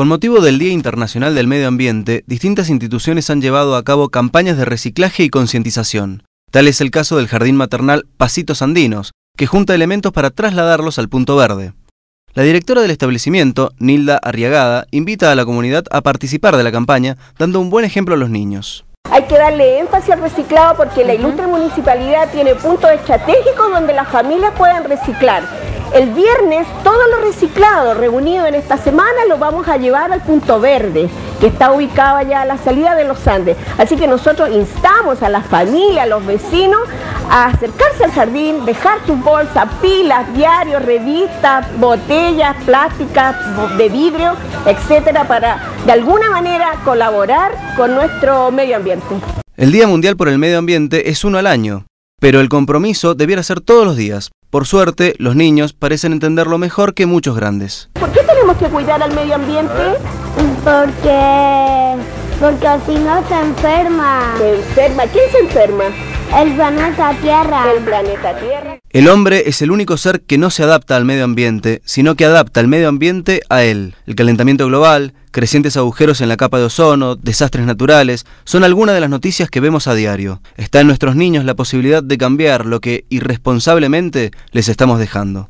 Con motivo del Día Internacional del Medio Ambiente, distintas instituciones han llevado a cabo campañas de reciclaje y concientización. Tal es el caso del Jardín Maternal Pasitos Andinos, que junta elementos para trasladarlos al punto verde. La directora del establecimiento, Nilda Arriagada, invita a la comunidad a participar de la campaña, dando un buen ejemplo a los niños. Hay que darle énfasis al reciclado porque la ilustre municipalidad tiene puntos estratégicos donde las familias puedan reciclar. El viernes todos los reciclados reunidos en esta semana los vamos a llevar al punto verde, que está ubicado allá a la salida de los Andes. Así que nosotros instamos a la familia, a los vecinos, a acercarse al jardín, dejar sus bolsas, pilas, diarios, revistas, botellas, plásticas, de vidrio, etcétera, para de alguna manera colaborar con nuestro medio ambiente. El Día Mundial por el Medio Ambiente es uno al año, pero el compromiso debiera ser todos los días. Por suerte, los niños parecen entenderlo mejor que muchos grandes. ¿Por qué tenemos que cuidar al medio ambiente? Porque, porque si no se enferma. ¿Se enferma? ¿Quién se enferma? El planeta Tierra. El planeta Tierra. El hombre es el único ser que no se adapta al medio ambiente, sino que adapta el medio ambiente a él. El calentamiento global, crecientes agujeros en la capa de ozono, desastres naturales, son algunas de las noticias que vemos a diario. Está en nuestros niños la posibilidad de cambiar lo que irresponsablemente les estamos dejando.